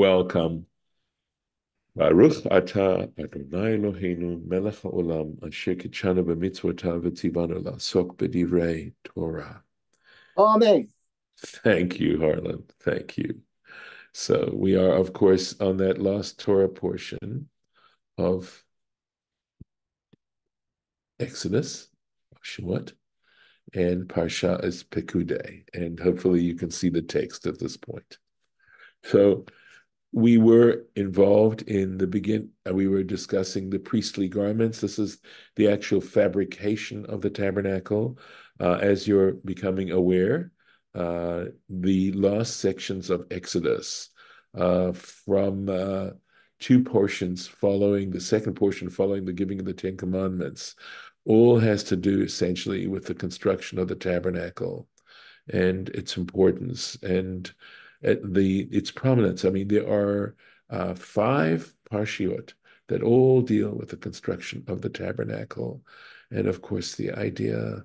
welcome. Baruch atah Adonai Eloheinu melech haolam asher kitshanu b'mitzvotav v'tzivanu la'asok b'divrei Torah. Amen. Thank you, Harlan. Thank you. So we are, of course, on that last Torah portion of Exodus, Shemot, and Parsha is Pekudei. And hopefully you can see the text at this point. So we were involved in the begin uh, we were discussing the priestly garments. This is the actual fabrication of the tabernacle. Uh, as you're becoming aware uh, the last sections of exodus uh, from uh, two portions following the second portion following the giving of the ten commandments all has to do essentially with the construction of the tabernacle and its importance. And the its prominence. I mean, there are uh, five parshiot that all deal with the construction of the tabernacle, and of course the idea,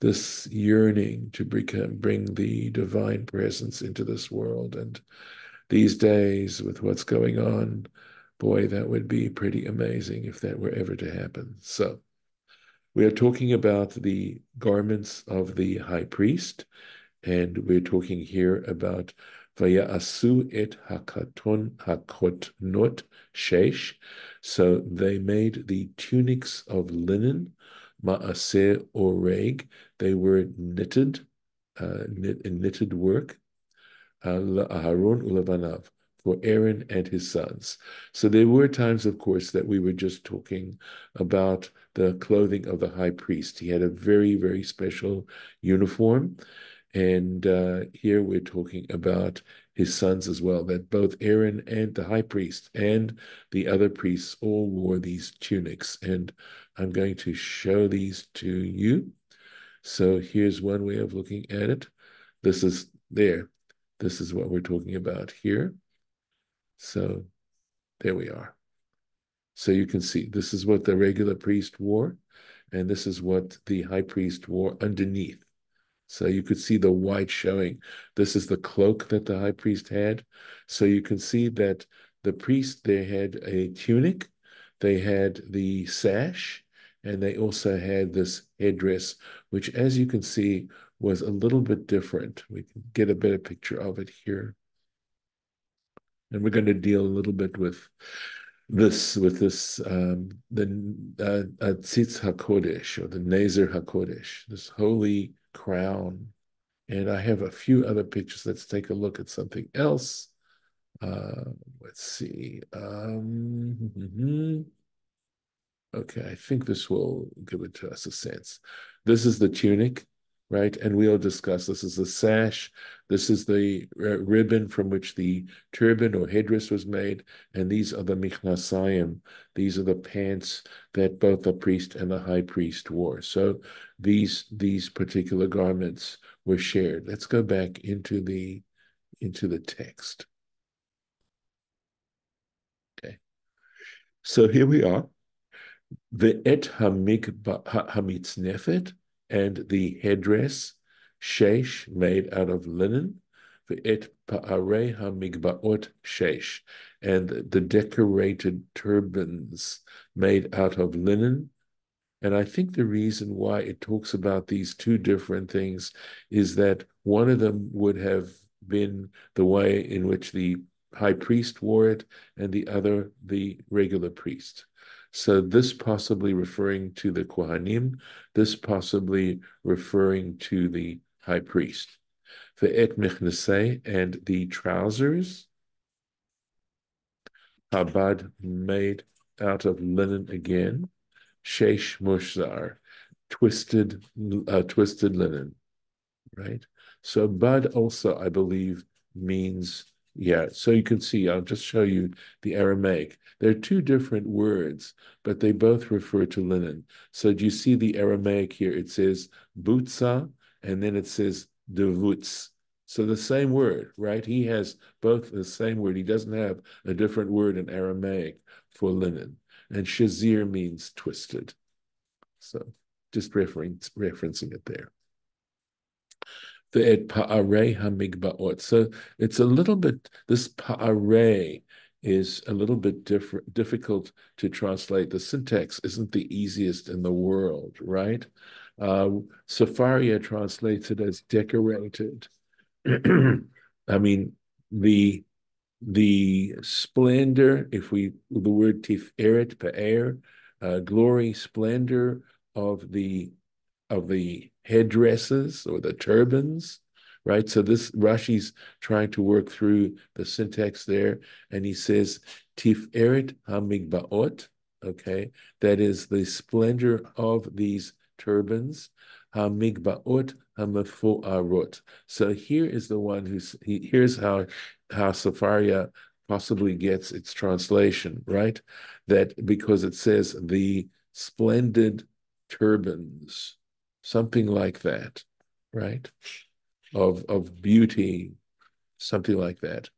this yearning to bring, bring the divine presence into this world. And these days, with what's going on, boy, that would be pretty amazing if that were ever to happen. So. We are talking about the garments of the high priest, and we're talking here about Vaya'asu et hakaton hakotnot shesh. So they made the tunics of linen, ma'aseh oreg. They were knitted, uh, knit, knitted work. Aharon ulevanav for Aaron and his sons. So there were times, of course, that we were just talking about the clothing of the high priest. He had a very, very special uniform. And uh, here we're talking about his sons as well, that both Aaron and the high priest and the other priests all wore these tunics. And I'm going to show these to you. So here's one way of looking at it. This is there. This is what we're talking about here. So there we are. So you can see this is what the regular priest wore, and this is what the high priest wore underneath. So you could see the white showing. This is the cloak that the high priest had. So you can see that the priest, they had a tunic, they had the sash, and they also had this headdress, which as you can see was a little bit different. We can get a better picture of it here. And we're going to deal a little bit with this with this um, the uh, uh, tzitz hakodesh or the Nazer hakodesh, this holy crown. And I have a few other pictures. Let's take a look at something else. Uh, let's see. Um, okay, I think this will give it to us a sense. This is the tunic right? And we'll discuss this is the sash, this is the uh, ribbon from which the turban or headdress was made, and these are the michnasayim. These are the pants that both the priest and the high priest wore. So these these particular garments were shared. Let's go back into the into the text. Okay. So here we are. The et hamik hamitznefet, and the headdress, shesh, made out of linen, ve'et pa'arei hamigbaot shesh, and the decorated turbans made out of linen. And I think the reason why it talks about these two different things is that one of them would have been the way in which the high priest wore it, and the other the regular priest. So this possibly referring to the Kohanim, this possibly referring to the high priest. Et michnasei and the trousers, Habad made out of linen again, shesh mushzar, twisted, uh, twisted linen, right? So bad also, I believe, means yeah, so you can see, I'll just show you the Aramaic. There are two different words, but they both refer to linen. So do you see the Aramaic here? It says butza, and then it says devutz. So the same word, right? He has both the same word. He doesn't have a different word in Aramaic for linen. And shazir means twisted. So just referring, referencing it there. Hamigbaot. So it's a little bit, this pa'are is a little bit different, difficult to translate. The syntax isn't the easiest in the world, right? Uh, Sefaria translates it as decorated. I mean, the the splendor, if we the word tiferet pa'er, uh, glory, splendor of the of the headdresses or the turbans, right? So this Rashi's trying to work through the syntax there, and he says tiferet hamigbaot, okay, that is the splendor of these turbans, hamigbaot hamafuarot. So here is the one who's he, here's how how Sefaria possibly gets its translation, right? That because it says the splendid turbans, something like that, right? Of of beauty, something like that.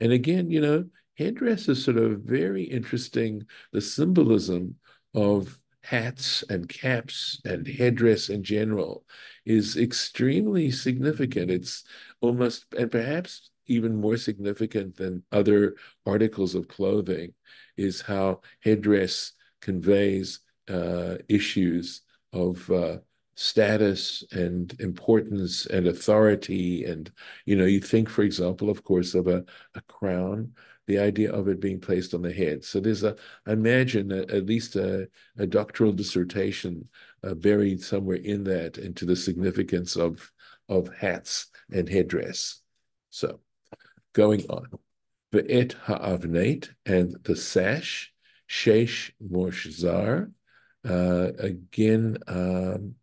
And again, you know, headdress is sort of very interesting. The symbolism of hats and caps and headdress in general is extremely significant. It's almost, and perhaps even more significant than other articles of clothing, is how headdress conveys uh, issues of uh, status and importance and authority. And, you know, you think, for example, of course, of a, a crown the idea of it being placed on the head. So there's a, I imagine, a, at least a, a doctoral dissertation uh, buried somewhere in that into the significance of of hats and headdress. So, going on, ve'et ha'avnate and the sash, shesh morshzar. Uh, again, um,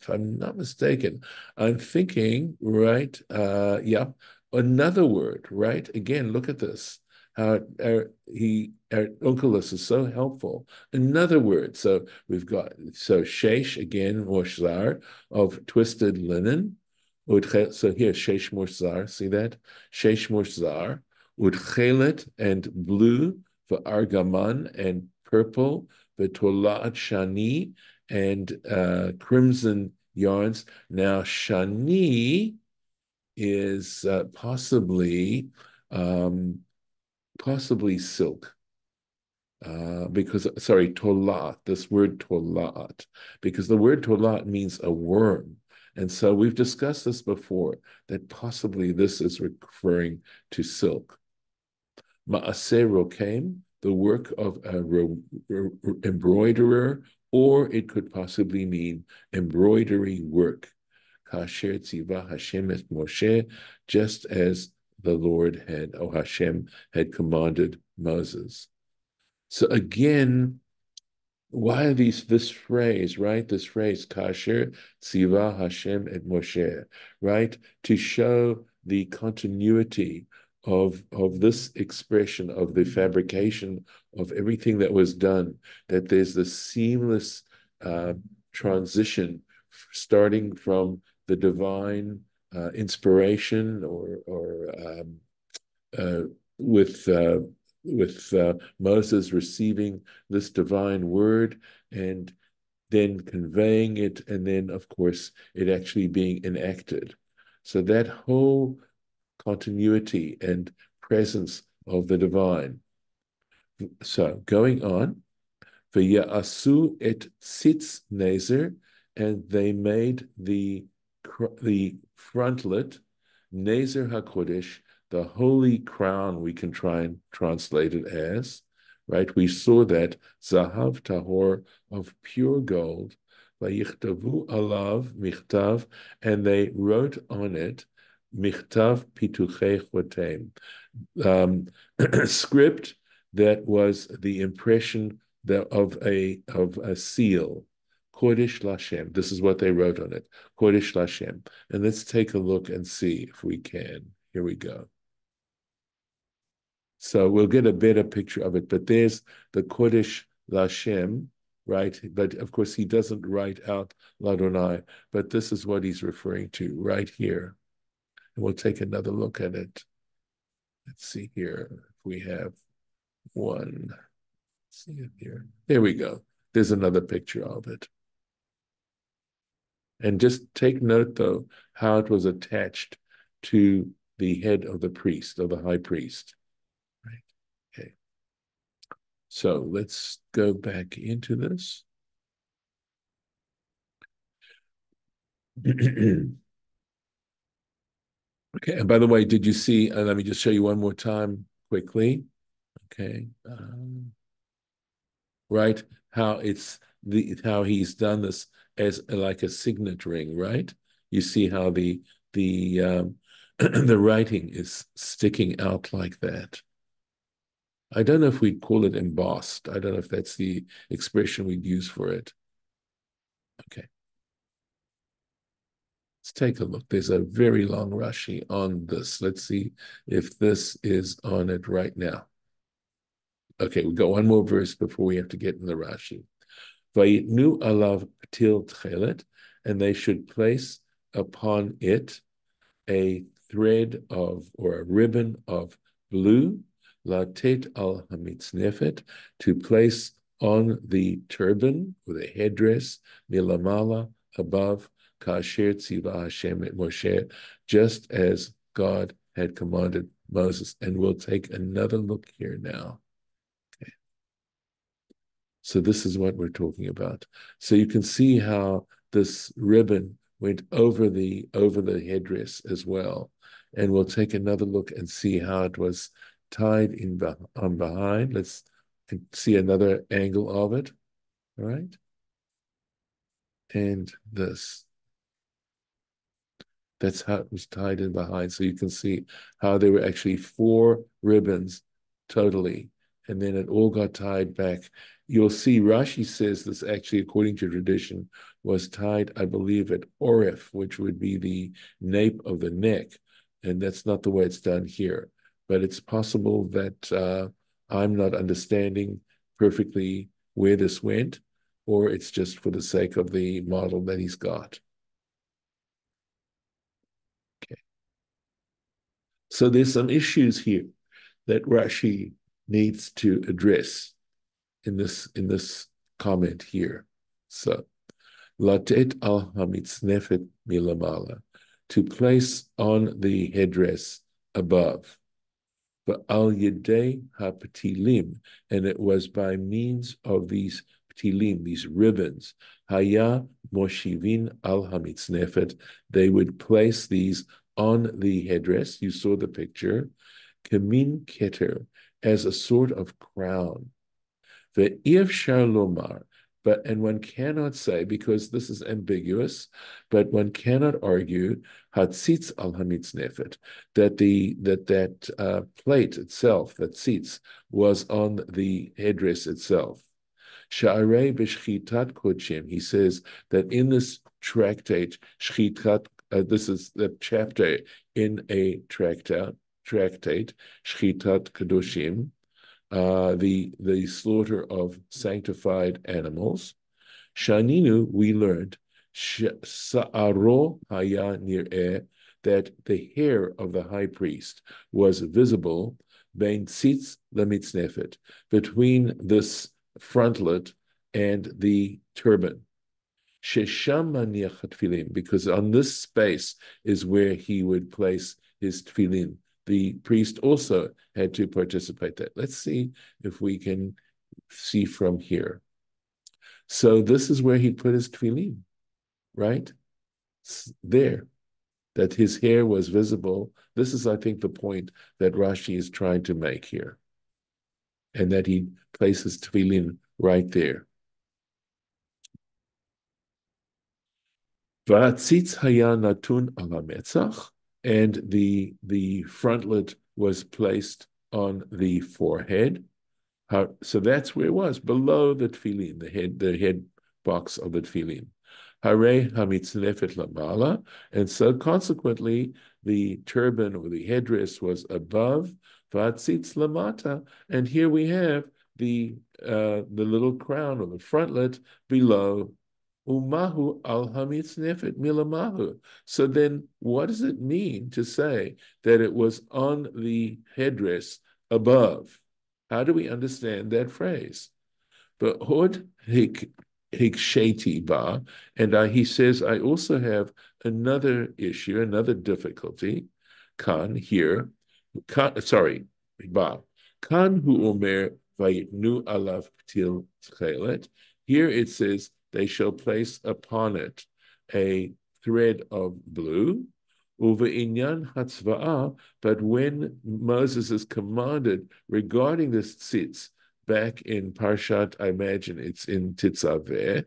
if I'm not mistaken, I'm thinking, right? Uh, yeah, another word, right? Again, look at this how our, he our Onkelos is so helpful. Another word, so we've got so shesh again moshzar of twisted linen. So here shesh moshzar, see that shesh moshzar udchelet and blue for argaman and purple for tolat shani and uh, crimson yarns. Now shani is uh, possibly um, possibly silk. Uh, because sorry, tolat, this word tolat, because the word tolat means a worm. And so we've discussed this before, that possibly this is referring to silk. Ma'aseh rokem, the work of a embroiderer, or it could possibly mean embroidery work. Kasher tziva Hashem et Moshe, just as the Lord had, or Hashem had commanded Moses. So again, why are these this phrase, right? This phrase, Kasher Tziva Hashem et Moshe, right? To show the continuity of, of this expression of the fabrication of everything that was done, that there's this seamless uh, transition starting from the divine uh, inspiration or or um, uh, with uh, with uh, Moses receiving this divine word and then conveying it, and then of course it actually being enacted. So that whole continuity and presence of the divine. So going on, V'ya'asu et tzitz nezer, and they made the the frontlet, Nezer HaKodesh, the holy crown, we can try and translate it as, right? We saw that Zahav Tahor of pure gold, Vayichtavu Alav Michtav, and they wrote on it Michtav Pituchei Chotem, um, script that was the impression that of a of a seal, Kodesh Lashem. This is what they wrote on it. Kodesh Lashem. And let's take a look and see if we can. Here we go. So we'll get a better picture of it. But there's the Kodesh Lashem, right? But of course, he doesn't write out Ladonai, but this is what he's referring to right here. And we'll take another look at it. Let's see here if we have one. Let's see it here. There we go. There's another picture of it. And just take note, though, how it was attached to the head of the priest, of the high priest. Right. Okay. So let's go back into this. okay. And by the way, did you see? Uh, let me just show you one more time quickly. Okay. Um, right. How it's the how he's done this as like a signet ring, right? You see how the the um, the writing is sticking out like that. I don't know if we'd call it embossed. I don't know if that's the expression we'd use for it. Okay. Let's take a look. There's a very long Rashi on this. Let's see if this is on it right now. Okay, we got one more verse before we have to get in the Rashi. Vayitnu alav til tchelet, and they should place upon it a thread of or a ribbon of blue, latet al hamitznefet, to place on the turban or the headdress, milamala, above, tziva Hashem et Moshe, just as God had commanded Moses. And we'll take another look here now. So this is what we're talking about. So you can see how this ribbon went over the over the headdress as well. And we'll take another look and see how it was tied in on behind. Let's see another angle of it. All right. And this. That's how it was tied in behind. So you can see how there were actually four ribbons totally. And then it all got tied back You'll see Rashi says this actually, according to tradition, was tied, I believe, at Orif, which would be the nape of the neck. And that's not the way it's done here. But it's possible that uh, I'm not understanding perfectly where this went, or it's just for the sake of the model that he's got. So there's some issues here that Rashi needs to address in this in this comment here. So, latet al hamitznefet milamala, to place on the headdress above. But al yedei hapatilim, and it was by means of these ptilim, these ribbons, haya moshivin al hamitznefet, they would place these on the headdress. You saw the picture, kamin keter, as a sort of crown. The Ve'if lomar, but and one cannot say because this is ambiguous, but one cannot argue hatzitz al hamitznefet that the that that uh, plate itself, that tzitz, was on the headdress itself. Sha'arei b'shchitat kodshim. He says that in this tractate, shchitat. Uh, this is the chapter in a tractate, tractate, shchitat kadoshim uh, the the slaughter of sanctified animals. Shaninu, we learned sa'aro haya nir'eh, that the hair of the high priest was visible bein tzitz lemitznefet, between this frontlet and the turban. Because on this space is where he would place his tefillin, the priest also had to participate that. Let's see if we can see from here. So this is where he put his tefillin, right? There, that his hair was visible. This is, I think, the point that Rashi is trying to make here. And that he places tefillin right there. V'atzitz haya natun ala metzach, and the the frontlet was placed on the forehead. So that's where it was, below the tefillin, the head, the head box of the tefillin. Hare hamitznefet lamala, and so consequently, the turban or the headdress was above vatzitz lamata, and here we have the uh, the little crown or the frontlet below Umahu al hamitznefet milamahu. So then, what does it mean to say that it was on the headdress above? How do we understand that phrase? But hod hik hiksheti ba, and I, he says I also have another issue, another difficulty. Kan here, kan, sorry, ba. Kan hu omer vayitnu alav ptil tchelet. Here it says they shall place upon it a thread of blue. Uva inyan but when Moses is commanded regarding the tzitz, back in Parshat, I imagine it's in Titzaveh,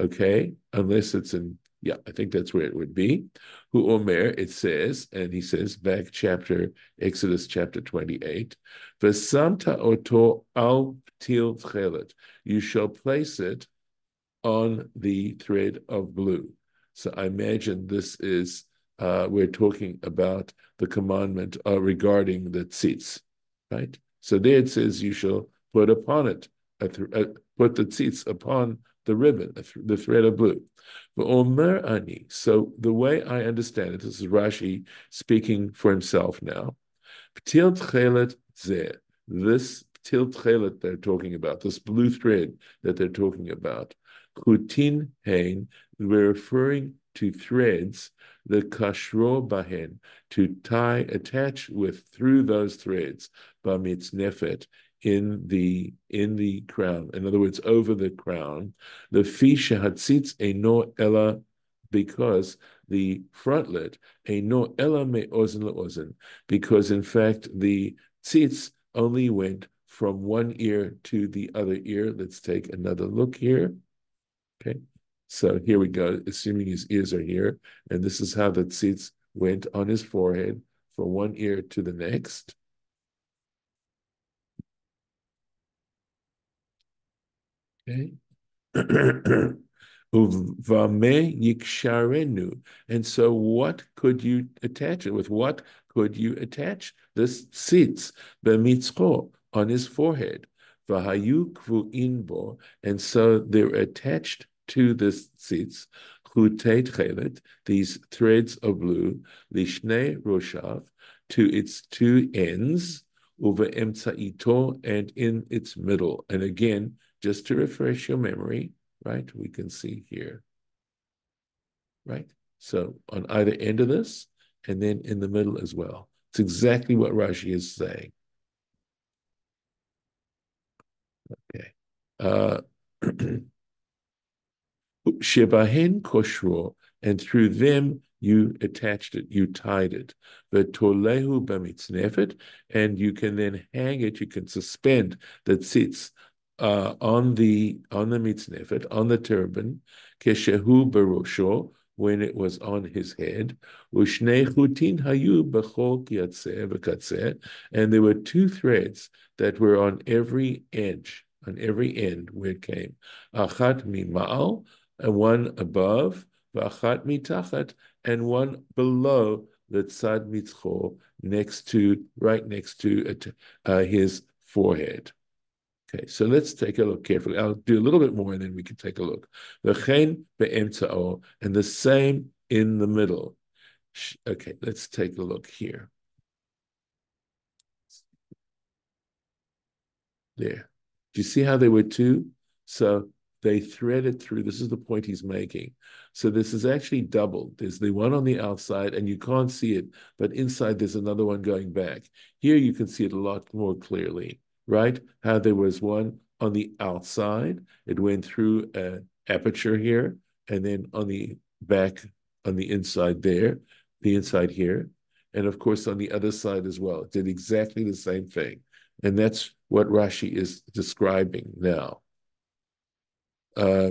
okay, unless it's in, yeah, I think that's where it would be. Hu Omer, it says, and he says back chapter, Exodus chapter 28, Vesamta oto al til you shall place it on the thread of blue. So I imagine this is, uh, we're talking about the commandment uh, regarding the tzitz, right? So there it says, you shall put upon it, a th- a, put the tzitz upon the ribbon, th- the thread of blue. Omer ani. So the way I understand it, this is Rashi speaking for himself now. This tchelet they're talking about, this blue thread that they're talking about. Kutin hein. We're referring to threads, the kashro bahen, to tie, attach with through those threads, bamitznefet, in the in the crown. In other words, over the crown, the fi shehatzitz eno ella, because the frontlet eno ella me ozen ozen, because in fact the tzitz only went from one ear to the other ear. Let's take another look here. Okay, so here we go. Assuming his ears are here, and this is how the tzitz went on his forehead from one ear to the next. Okay. And so what could you attach it with? What could you attach this sits bemitzcho on his forehead? And so they're attached to chutei chelet, these threads of blue, lishne roshav, to its two ends, uva emtsaito, and in its middle. And again, just to refresh your memory, right? We can see here, right? So on either end of this, and then in the middle as well. It's exactly what Rashi is saying. Okay. Uh, Shebahen koshro, and through them you attached it, you tied it. The tolehu b'mitznefet, and you can then hang it, you can suspend the tzitz uh, on the on the mitznefet, on the turban, keshehu barosho, when it was on his head, and there were two threads that were on every edge, on every end where it came. Achat mimal, and one above, v'achat mitachat, and one below the tzad mitzcho, next to, right next to uh, his forehead. Okay, so let's take a look carefully. I'll do a little bit more and then we can take a look. And the same in the middle. Okay, let's take a look here. There. Do you see how they were two? So they threaded through. This is the point he's making. So this is actually doubled. There's the one on the outside, and you can't see it, but inside there's another one going back. Here you can see it a lot more clearly right? How there was one on the outside, it went through an aperture here, and then on the back, on the inside there, the inside here, and of course on the other side as well. It did exactly the same thing. And that's what Rashi is describing now. Uh,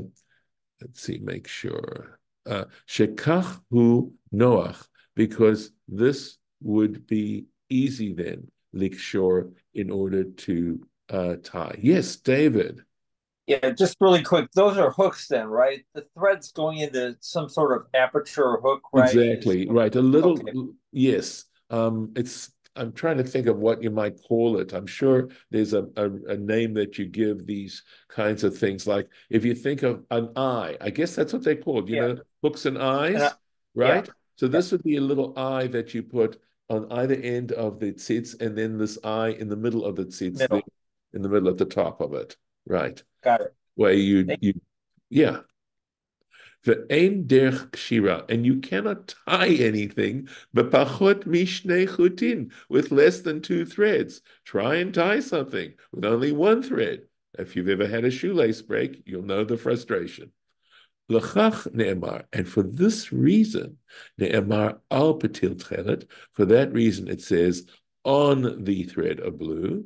let's see, make sure. Uh, Shekach hu Noach, because this would be easy then Lakeshore in order to uh, tie. Yes, David. Yeah, just really quick. Those are hooks, then, right? The thread's going into some sort of aperture hook, right? Exactly, right. A little, okay. yes. Um, it's. I'm trying to think of what you might call it. I'm sure there's a, a, a name that you give these kinds of things. Like if you think of an eye, I guess that's what they called. You yeah. know, hooks and eyes, and I, right? Yeah. So this yeah. would be a little eye that you put on either end of the tzitz, and then this eye in the middle of the tzitz, in the middle at the top of it. Right. Got it. Where you you Yeah. The aim derch kshira, and you cannot tie anything bepachot mishnei chutin with less than two threads. Try and tie something with only one thread. If you've ever had a shoelace break, you'll know the frustration. L'chach ne'emar, and for this reason, ne'emar al patil tchelet, for that reason it says on the thread of blue,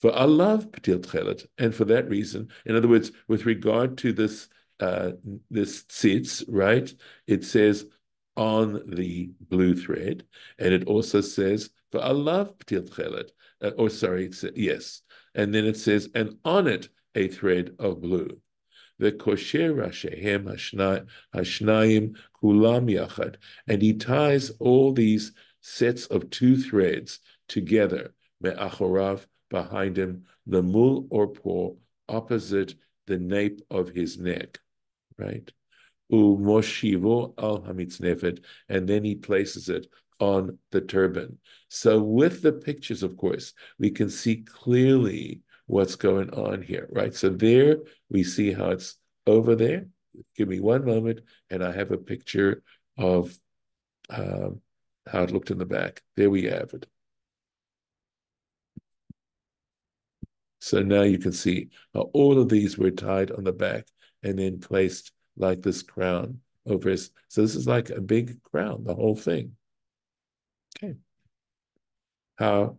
for alav patil tchelet, and for that reason, in other words, with regard to this uh, this tzitz, right, it says on the blue thread, and it also says for alav patil tchelet, uh, or sorry, it's, yes, and then it says and on it a thread of blue. V'kosher rashehem hashnayim kulam yachad, and he ties all these sets of two threads together, me'achorav, behind him, the mul or paw, opposite the nape of his neck, right? Umoshivo al hamitznefet, and then he places it on the turban. So with the pictures, of course, we can see clearly what's going on here, right? So there we see how it's over there. Give me one moment, and I have a picture of um, how it looked in the back. There we have it. So now you can see how all of these were tied on the back and then placed like this crown over his. So this is like a big crown, the whole thing. Okay. How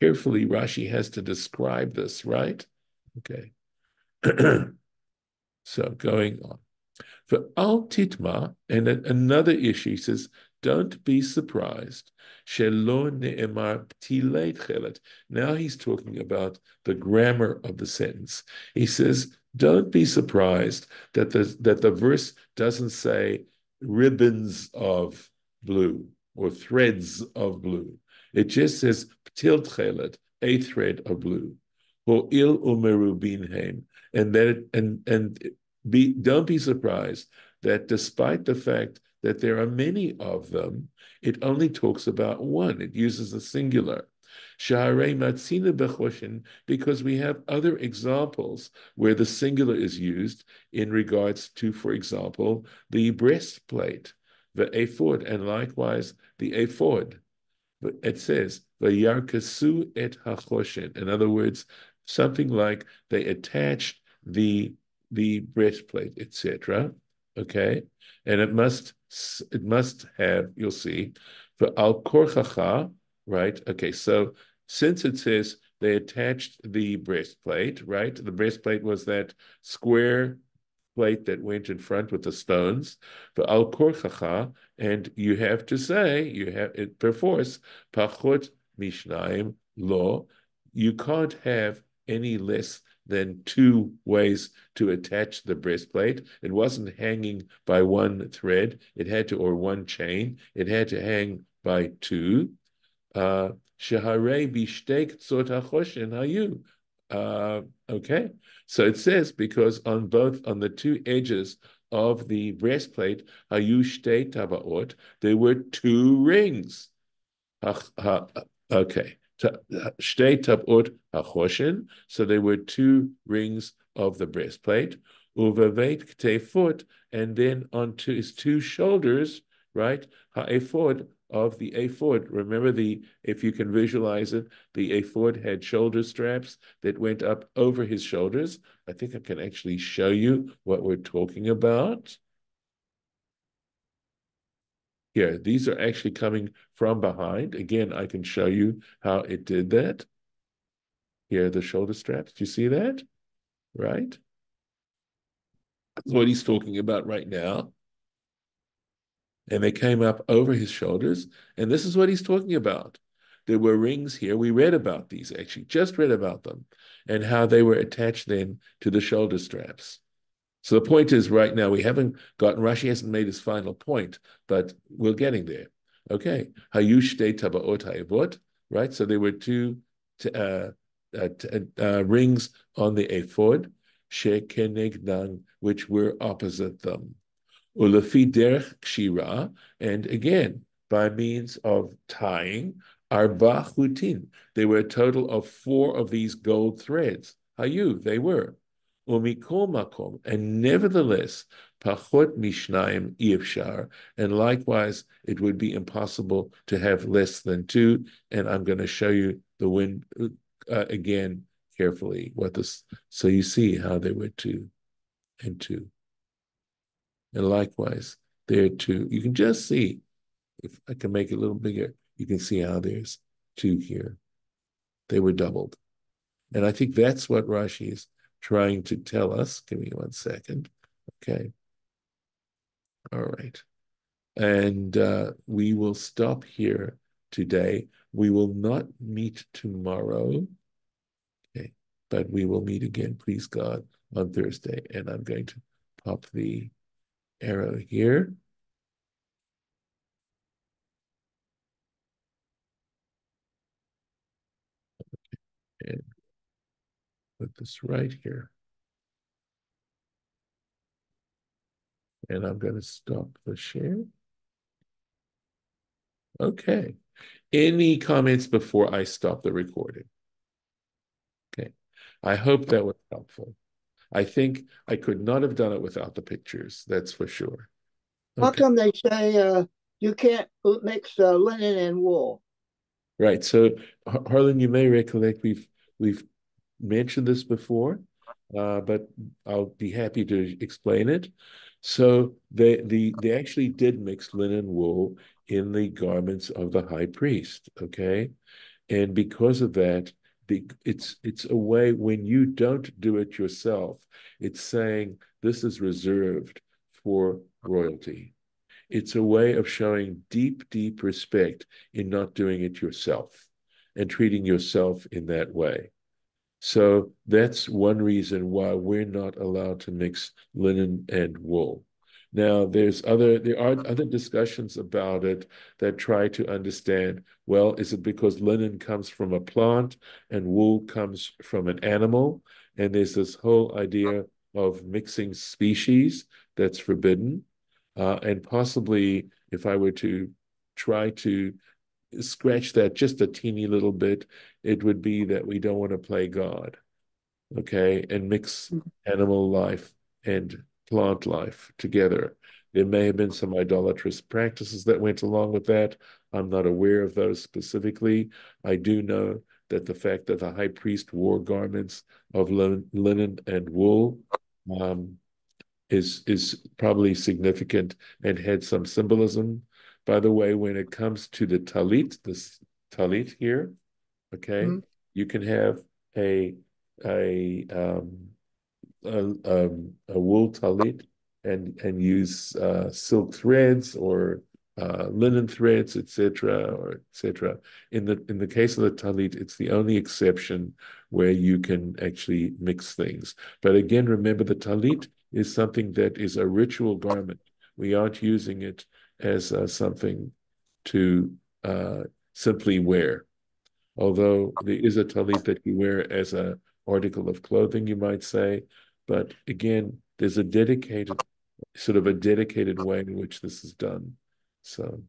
carefully Rashi has to describe this, right? Okay. so going on. For Al Titma, and another issue, he says, don't be surprised. Now he's talking about the grammar of the sentence. He says, don't be surprised that the, that the verse doesn't say ribbons of blue or threads of blue. It just says ptil tchelet, a thread of blue. Or il umerubinheim. And that and and be don't be surprised that despite the fact that there are many of them, it only talks about one. It uses the singular. Because we have other examples where the singular is used in regards to, for example, the breastplate, the ephod, and likewise the ephod. It says, et. In other words, something like they attached the the breastplate, etc. Okay, and it must it must have you'll see for al korchacha, right? Okay, so since it says they attached the breastplate, right? The breastplate was that square plate that went in front with the stones, for al korchacha, and you have to say, you have it perforce, pachot mishnaim lo, you can't have any less than two ways to attach the breastplate. It wasn't hanging by one thread, it had to, or one chain, it had to hang by two. Uh, Uh, okay, so it says because on both on the two edges of the breastplate hayu shtei tabaot, there were two rings. Okay, shtei. So there were two rings of the breastplate. Uvavet ktefot, and then onto his two shoulders, right? Ha'ephod of the ephod. Remember the, if you can visualize it, the ephod had shoulder straps that went up over his shoulders. I think I can actually show you what we're talking about. Here, these are actually coming from behind. Again, I can show you how it did that. Here, the shoulder straps. Do you see that? Right? That's what he's talking about right now and they came up over his shoulders. And this is what he's talking about. There were rings here. We read about these actually, just read about them, and how they were attached then to the shoulder straps. So the point is, right now we haven't gotten Rashi hasn't made his final point, but we're getting there. Okay, tabaot right? So there were two uh, uh, uh, rings on the ephod, shekenegnan, which were opposite them. Ulafi derech kshira, and again, by means of tying, arba chutin. They were a total of four of these gold threads. Hayu, they were. Umikol makom, and nevertheless, pachot mishnaim ifshar, and likewise, it would be impossible to have less than two. And I'm going to show you the wind uh, again carefully. What this, so you see how they were two and two, and likewise, there too, You can just see if I can make it a little bigger. You can see how there's two here. They were doubled, and I think that's what Rashi is trying to tell us. Give me one second. Okay. All right. And uh, we will stop here today. We will not meet tomorrow. Okay. But we will meet again, please God, on Thursday. And I'm going to pop the arrow here. And put this right here. And I'm going to stop the share. Okay. Any comments before I stop the recording? Okay. I hope that was helpful. I think I could not have done it without the pictures. That's for sure. Okay. How come they say uh, you can't mix uh, linen and wool? Right. So, Harlan, you may recollect we've we've mentioned this before, uh, but I'll be happy to explain it. So they the they actually did mix linen wool in the garments of the high priest. Okay, and because of that, it's it's a way when you don't do it yourself. It's saying this is reserved for royalty. It's a way of showing deep, deep respect in not doing it yourself and treating yourself in that way. So that's one reason why we're not allowed to mix linen and wool. Now, there's other there are other discussions about it that try to understand. Well, is it because linen comes from a plant and wool comes from an animal? And there's this whole idea of mixing species that's forbidden. Uh, and possibly, if I were to try to scratch that just a teeny little bit, it would be that we don't want to play God, okay, and mix mm-hmm. animal life and plant life together. There may have been some idolatrous practices that went along with that. I'm not aware of those specifically. I do know that the fact that the high priest wore garments of linen and wool um, is is probably significant and had some symbolism. By the way, when it comes to the talit, this talit here, okay, mm-hmm. you can have a a um, a, um, a wool talit and and use uh, silk threads or uh, linen threads, etc., or etc. In the in the case of the talit, it's the only exception where you can actually mix things. But again, remember the talit is something that is a ritual garment. We aren't using it as uh, something to uh, simply wear. Although there is a talit that you wear as a article of clothing, you might say, but again, there's a dedicated, sort of a dedicated way in which this is done. So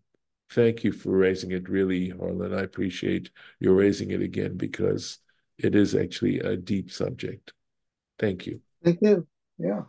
thank you for raising it, really, Harlan. I appreciate your raising it again because it is actually a deep subject. Thank you. Thank you. Yeah.